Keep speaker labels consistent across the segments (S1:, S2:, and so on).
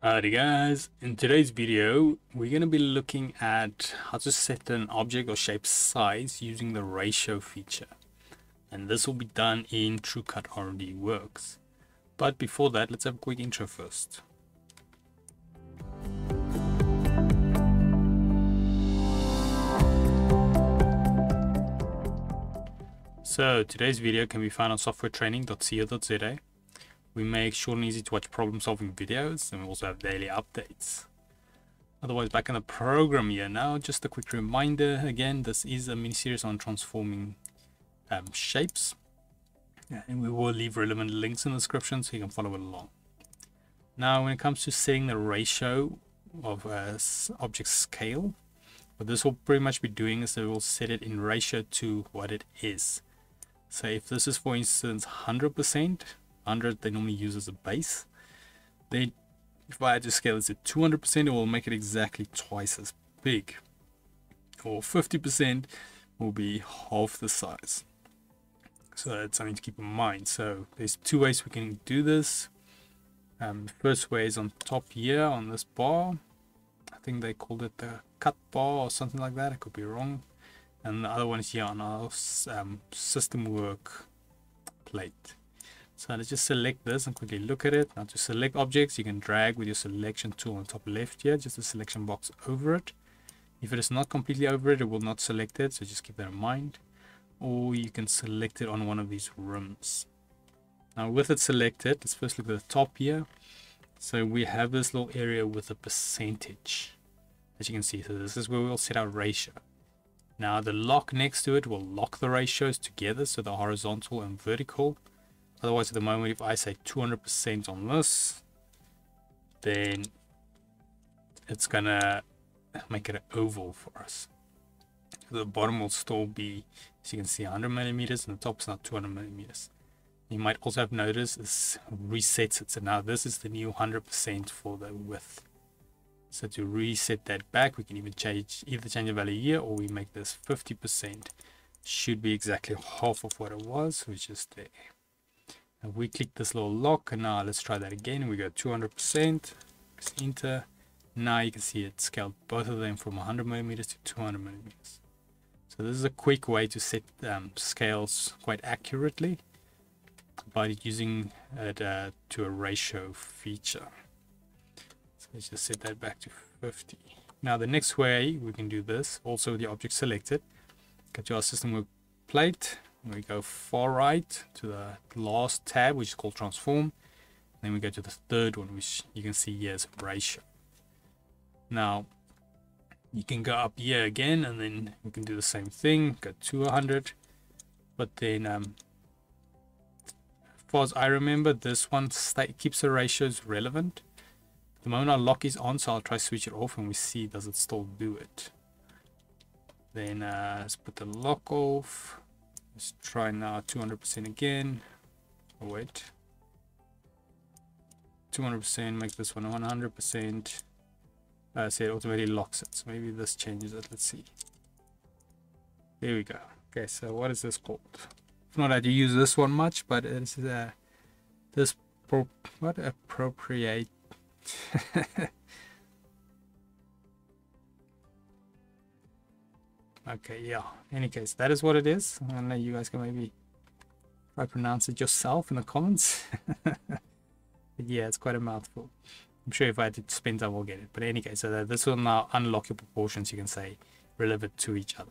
S1: Alrighty guys, in today's video we're going to be looking at how to set an object or shape size using the ratio feature and this will be done in TruCUT RDWorks. But before that let's have a quick intro first. So today's video can be found on softwaretraining.co.za we make short and easy to watch problem solving videos and we also have daily updates. Otherwise, back in the program here now, just a quick reminder again, this is a mini series on transforming um, shapes. Yeah, and we will leave relevant links in the description so you can follow along. Now, when it comes to setting the ratio of a object scale, what this will pretty much be doing is that it will set it in ratio to what it is. So if this is, for instance, 100%, 100 they normally use as a base. Then if I had to scale this to 200%, it will make it exactly twice as big. Or 50% will be half the size. So that's something to keep in mind. So there's two ways we can do this. Um, first way is on top here on this bar. I think they called it the cut bar or something like that. I could be wrong. And the other one is here on our um, system work plate. So let's just select this and quickly look at it. Now to select objects, you can drag with your selection tool on top left here, just a selection box over it. If it is not completely over it, it will not select it, so just keep that in mind. Or you can select it on one of these rims. Now with it selected, let's first look at the top here. So we have this little area with a percentage, as you can see. So this is where we'll set our ratio. Now the lock next to it will lock the ratios together, so the horizontal and vertical. Otherwise, at the moment, if I say 200% on this, then it's gonna make it an oval for us. The bottom will still be, as you can see, 100 millimeters, and the top is not 200 millimeters. You might also have noticed this resets it. So now this is the new 100% for the width. So to reset that back, we can even change either change the value here or we make this 50%. Should be exactly half of what it was, which is there. And we click this little lock and now let's try that again. We go 200%, press enter. Now you can see it scaled both of them from 100 millimeters to 200 millimeters. So this is a quick way to set um, scales quite accurately by using it uh, to a ratio feature. So let's just set that back to 50. Now the next way we can do this, also with the object selected, go to our system work plate, we go far right to the last tab which is called transform. Then we go to the third one which you can see here is ratio. Now you can go up here again and then we can do the same thing go to 100 but then um, as far as I remember this one keeps the ratios relevant. The moment our lock is on so I'll try switch it off and we see does it still do it? Then uh, let's put the lock off Let's try now 200% again. Oh, wait. 200%, make this one 100%. Uh, say it automatically locks it. So maybe this changes it. Let's see. There we go. Okay, so what is this called? Not that you use this one much, but it's uh, this what appropriate Okay, yeah. Any case, that is what it is. I know you guys can maybe try pronounce it yourself in the comments. yeah, it's quite a mouthful. I'm sure if I had to spin I will get it. But any case, so this will now unlock your proportions, you can say, relevant to each other.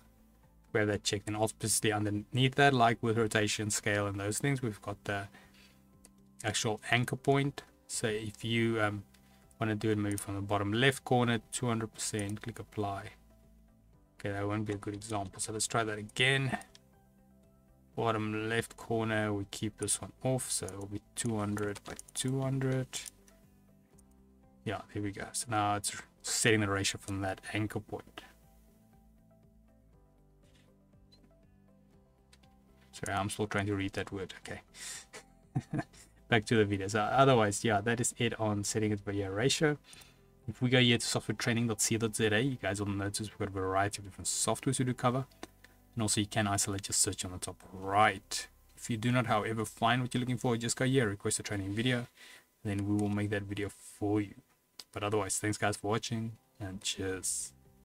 S1: We have that checked. And obviously underneath that, like with rotation, scale, and those things, we've got the actual anchor point. So if you um, want to do it maybe from the bottom left corner, 200%, click apply. Okay, that won't be a good example. So let's try that again. Bottom left corner, we keep this one off. So it'll be 200 by 200. Yeah, there we go. So now it's setting the ratio from that anchor point. Sorry, I'm still trying to read that word. Okay. Back to the video. So otherwise, yeah, that is it on setting it by your ratio. If we go here to softwaretraining.co.za, you guys will notice we've got a variety of different softwares we do cover. And also you can isolate your search on the top right. If you do not, however, find what you're looking for, just go here, request a training video. Then we will make that video for you. But otherwise, thanks guys for watching and cheers.